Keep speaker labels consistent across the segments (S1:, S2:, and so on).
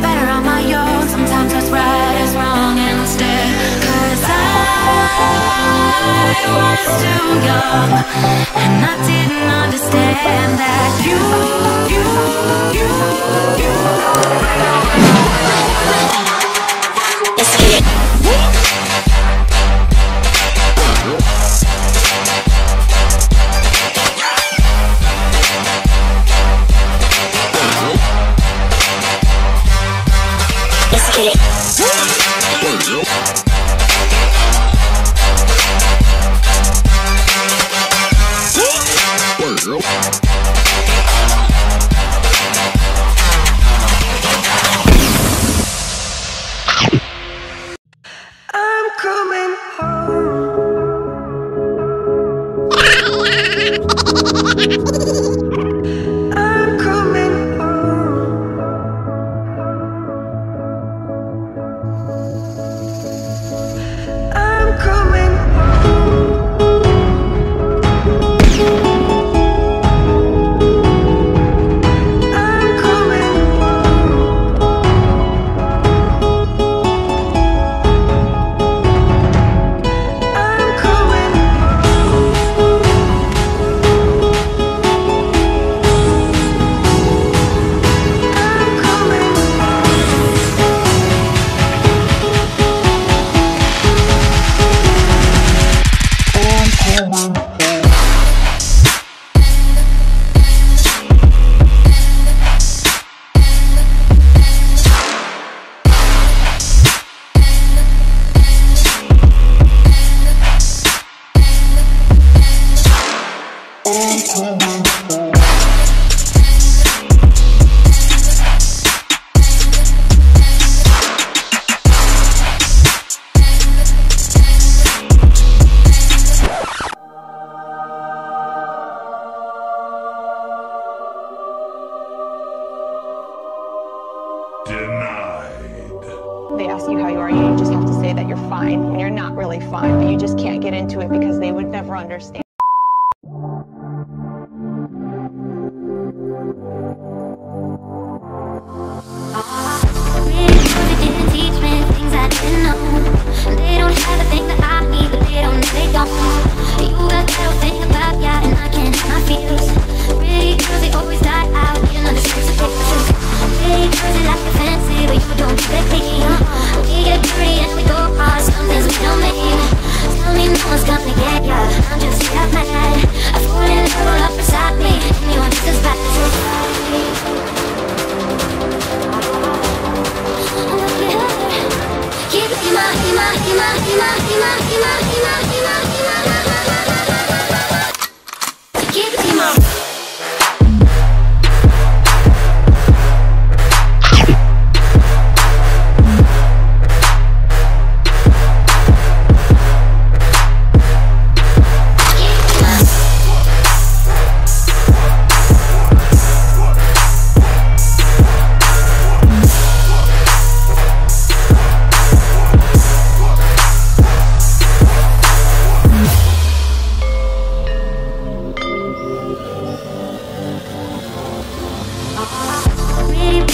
S1: better on my own Sometimes what's right is wrong instead I was too young And I didn't understand that you, you, you, you ask you how you are, you just have to say that you're fine when you're not really fine, but you just can't get into it because they would never understand.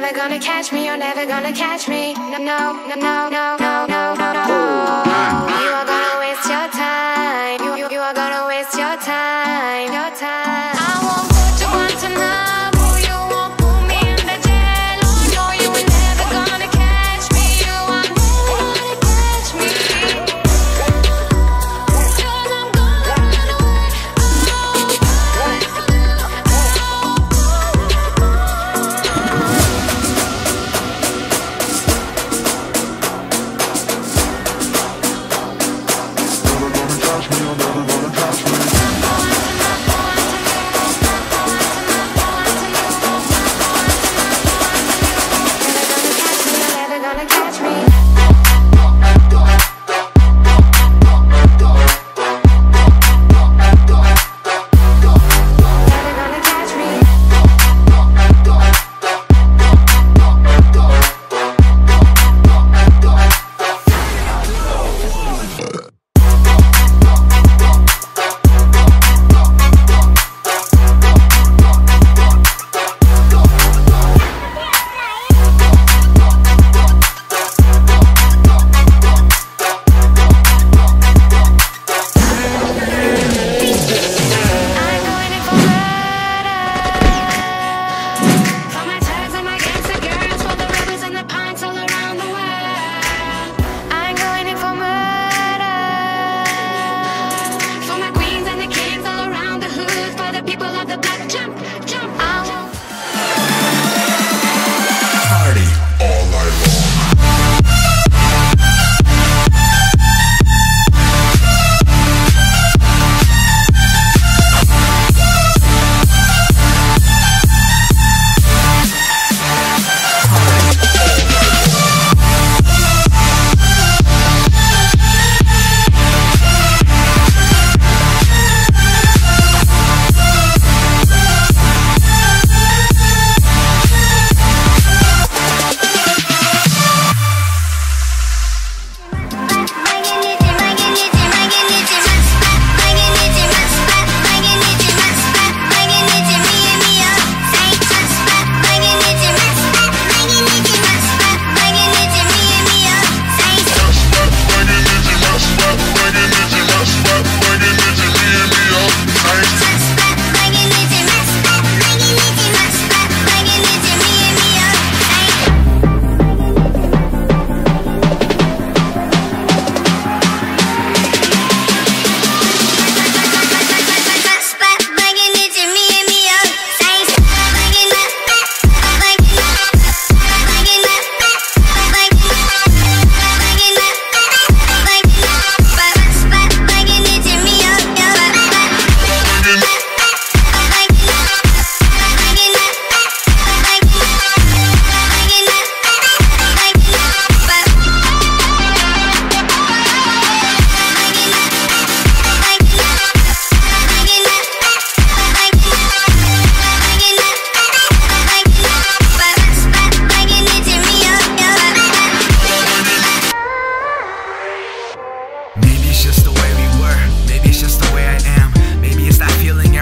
S1: never gonna catch me, you're never gonna catch me. No, no, no, no, no, no, no, no, oh, You are gonna waste your time. You, you, you are gonna waste your time.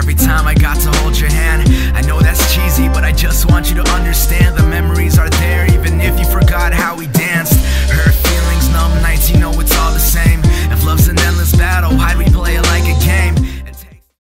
S1: every time I got to hold your hand I know that's cheesy, but I just want you to understand The memories are there, even if you forgot how we danced Hurt feelings, numb nights, you know it's all the same If love's an endless battle, why we